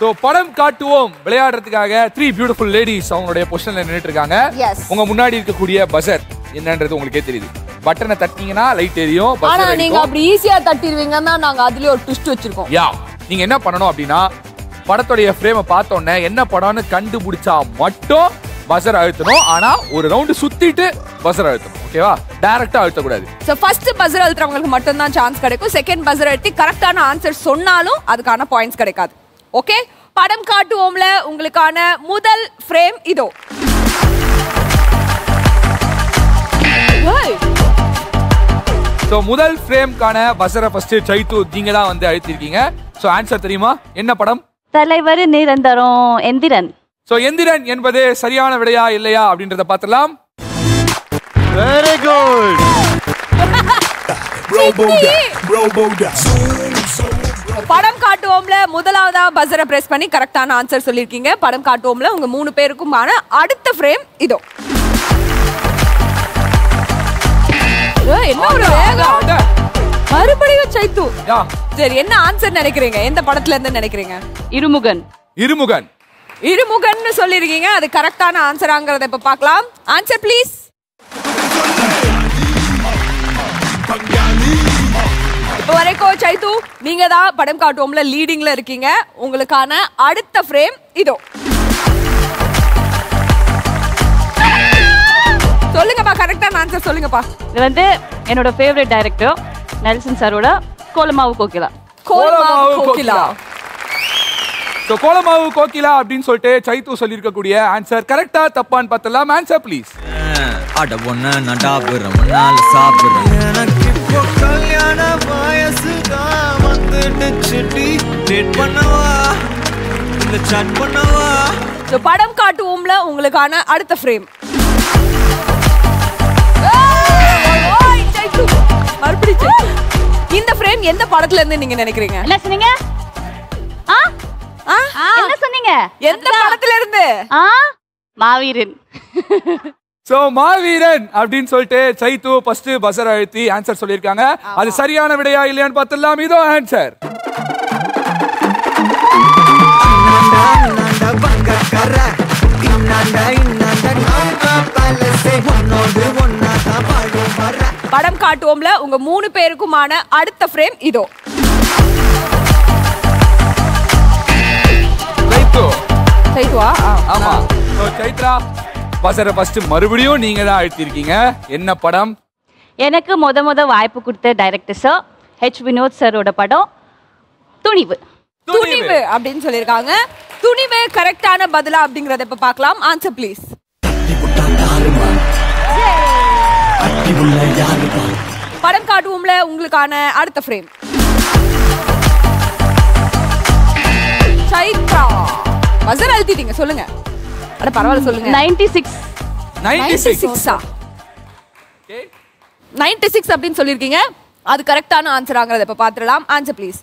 So படம் காட்டுவோம். விளையாடுறதுக்காக த்ரீ பியூட்டிஃபுல் லேடிஸ் அவங்களுடைய பொசிஷன்ல நின்னுட்டு இருக்காங்க. உங்க முன்னாடி இருக்கக்கூடிய பசர் என்னன்றது உங்களுக்கே தெரியுது. பட்டனை தட்டினீங்கன்னா லைட் எரியும் ஆனா நீங்க. அப்படி ஈஸியா தட்டிடுவீங்கன்னா நாங்க அதுலயே ஒரு ட்விஸ்ட் வச்சிருக்கோம். யா நீங்க என்ன பண்ணணும் அப்படின்னா படத்துடைய ஃப்ரேமை பார்த்த உடனே என்ன படம்னு கண்டுபிடிச்சா மட்டும் பசர் அழுத்தணும். ஆனா ஒரு ரவுண்டு சுத்திட்டு பசர் அழுத்தணும். ஓகேவா டைரக்டா அழுத்தக்கூடாது. சோ ஃபர்ஸ்ட் பஸ்ஸர் அழுத்துறவங்களுக்கு மட்டும் தான் சான்ஸ் கிடைக்கும். செகண்ட் பஸ்ஸர் அழுத்தி கரெக்டான ஆன்சர் சொன்னாலும் அதுக்கான பாயிண்ட்ஸ் கிடைக்காது. ஓகே? படம் காட்டுவோம்ல உங்களுக்கான முதல் ஃப்ரேம் இதோ. ஸோ முதல் ஃப்ரேம்க்கான பசரை ஃபர்ஸ்ட் சைத்து நீங்க தான் வந்து அழுத்திருக்கீங்க. ஸோ ஆன்சர் தெரியுமா? என்ன படம்? தலைவர் நிரந்தரம் எந்திரன். ஸோ எந்திரன் என்பது சரியான விடையா இல்லையா அப்படின்றத பார்த்துலாம் வெரி குட் படம் காட்டுவோம்ல. முதலாவதா பஸ்ஸரை பிரஸ் பண்ணி கரெக்டான ஆன்சர் சொல்லிருக்கீங்க படம் காட்டுவோம்ல. உங்க மூணு பேருக்குமான அடுத்த ஃப்ரேம் இதோ. என்ன ஒரு வேகம்? மறுபடியும் சைத்து. சரி என்ன ஆன்சர் நினைக்கிறீங்க? எந்த படத்துல இருந்து நினைக்கிறீங்க? இருமுகன். இருமுகன். இருமுகன்னு சொல்லிருக்கீங்க அது கரெக்டான ஆன்சராங்கிறத இப்ப பார்க்கலாம். ஆன்சர் ப்ளீஸ் சைத்து நீங்க தான் படம் காட்டுவோம்ல லீடிங்ல இருக்கீங்க. உங்களுக்கான அடுத்த ஃப்ரேம் இதோ. சொல்லுங்கப்பா கரெக்டான ஆன்சர் சொல்லுங்கப்பா. இது வந்து என்னோட ஃபேவரட் டைரக்டர் நெல்சன் சாரோட கோலமாவு கோகிலா. கோலமாவு கோகிலா. ஸோ கோலமாவு கோகிலா அப்படின்னு சொல்லிட்டு சைத்து சொல்லியிருக்கக்கூடிய ஆன்சர் கரெக்டா தப்பான்னு பார்த்தலாம் ஆன்சர் ப்ளீஸ் அட ஒன்ன நான் சாப்பிடுறேன். வந்துடுச்சு டேட் பண்ணவா? இல்ல சாட் பண்ணவா? So, படம் காட்டுவோம்ல உங்களுக்கான அடுத்த ஃப்ரேம் மறுபடியும் இந்த ஃப்ரேம் எந்த படத்துல இருந்து நீங்க நினைக்கிறீங்க? என்ன சொன்னீங்க? ஆ? ஆ? என்ன சொன்னீங்க? எந்த படத்துல இருந்து? ஆ? மாவீரன். ஸோ மாவீரன் அப்படின்னு சொல்லிட்டு சைத்து ஃபர்ஸ்ட் பசர் அழுத்தி ஆன்சர் சொல்லியிருக்காங்க. அது சரியான விடையா இல்லையான்னு பார்த்துடலாம். இதோ ஆன்சர் பாடும் காட்டுவோம்ல உங்க மூணு பேருக்குமான அடுத்த ஃப்ரேம் இதோ. சைத்துவா? ஆமா. சைத்ரா பசரை ஃபர்ஸ்ட் மறுபடியும் நீங்க தான் அழுத்திருக்கீங்க. என்ன படம்? எனக்கு முத முத வாய்ப்பு கொடுத்த டைரக்டர் சார் ஹெச் வினோத் சாரோட படம் துணிவு. துணிவு. அப்படின்னு சொல்லிருக்காங்க துணிவு கரெக்டான பதிலா அப்படிங்கறத இப்ப பார்க்கலாம். ஆன்சர் ப்ளீஸ் படம் காட்டுவோம்ல உங்களுக்கான அடுத்த ஃப்ரேம் சைத்ரா. பசர் அழுத்திட்டீங்க சொல்லுங்க. அட பரவாயில்ல சொல்லுங்க. நைன்டி சிக்ஸ் நைன்டி சிக்ஸ் சிக்ஸா நைன்டி சிக்ஸ் அப்படின்னு சொல்லியிருக்கீங்க. அது கரெக்டான ஆன்சர் ஆங்கிறத இப்ப பாத்துடலாம் ஆன்சர் ப்ளீஸ்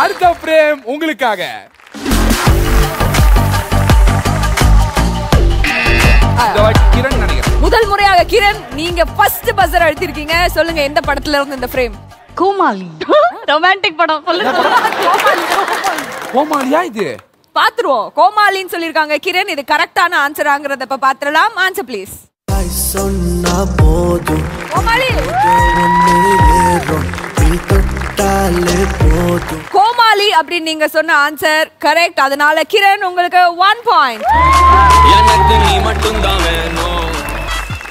அடுத்த பிரேம் உங்களுக்காக. கிரண் நினைக்கிறேன் முதல் முறையாக கிரண் நீங்க ஃபர்ஸ்ட் பஸ்ஸர் அழுத்திருக்கீங்க. சொல்லுங்க எந்த படத்துல இருந்து இந்த ஃப்ரேம் கோமாளி. ரொமான்டிக் படம் சொல்லுங்க. கோமாளியா இது? பாத்துருவோம் கோமாளின்னு சொல்லிருக்காங்க கிரண். இது கரெக்டான ஆன்சராங்கிறத இப்ப பாத்துடலாம் ஆன்சர் ப்ளீஸ் சொன்னா போதும் கோமாளி போதும். கோமாளி அப்படின்னு நீங்க சொன்ன ஆன்சர் கரெக்ட் அதனால கிரண் உங்களுக்கு ஒன் பாயிண்ட்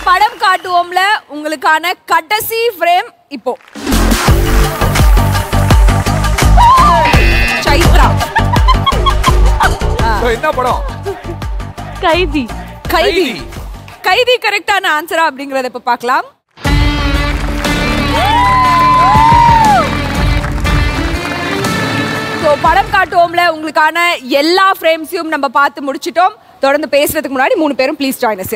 படம் காட்டுவோம்ல உங்களுக்கான கடைசி ஃப்ரேம் இப்போ. சைத்ரா. என்ன படம்? கைதி. கைதி. கைதி. கரெக்டான ஆன்சரா அப்படிங்கறத இப்ப பார்க்கலாம். ஸோ படம் காட்டுவோம்ல உங்களுக்கான எல்லா ஃப்ரேம்ஸையும் நம்ம பார்த்து முடிச்சிட்டோம். தொடர்ந்து பேசுறதுக்கு முன்னாடி மூணு பேரும் ப்ளீஸ் ஜாயின் அஸ்